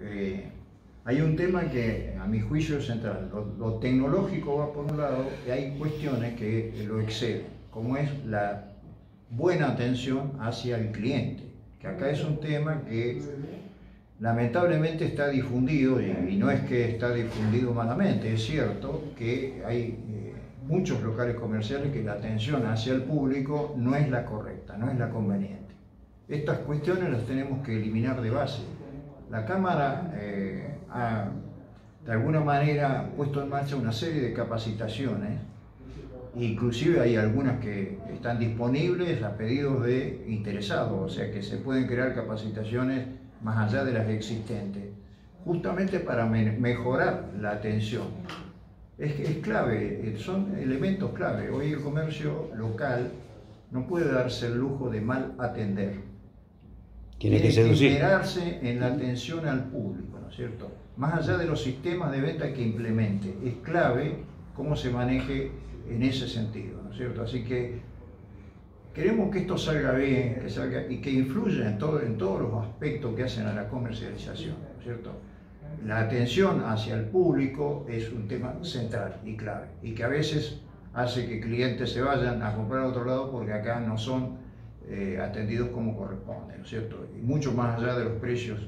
Eh, hay un tema que a mi juicio es central. Lo, tecnológico va por un lado y hay cuestiones que lo exceden, como es la buena atención hacia el cliente, que acá es un tema que lamentablemente está difundido y, no es que está difundido malamente, es cierto que hay eh, muchos locales comerciales que la atención hacia el público no es la correcta, no es la conveniente. Estas cuestiones las tenemos que eliminar de base la Cámara eh, ha de alguna manera puesto en marcha una serie de capacitaciones, inclusive hay algunas que están disponibles a pedidos de interesados, o sea que se pueden crear capacitaciones más allá de las existentes, justamente para mejorar la atención. Es, es clave, son elementos clave. Hoy el comercio local no puede darse el lujo de mal atender tiene, que seducir. en la atención al público, ¿no es cierto? Más allá de los sistemas de venta que implemente, es clave cómo se maneje en ese sentido, ¿no es cierto? Así que queremos que esto salga bien que salga, y que influya en, todo, en todos los aspectos que hacen a la comercialización, ¿no es cierto? La atención hacia el público es un tema central y clave, y que a veces hace que clientes se vayan a comprar a otro lado porque acá no son eh, atendidos como corresponde, ¿no es cierto? Y mucho más allá de los precios.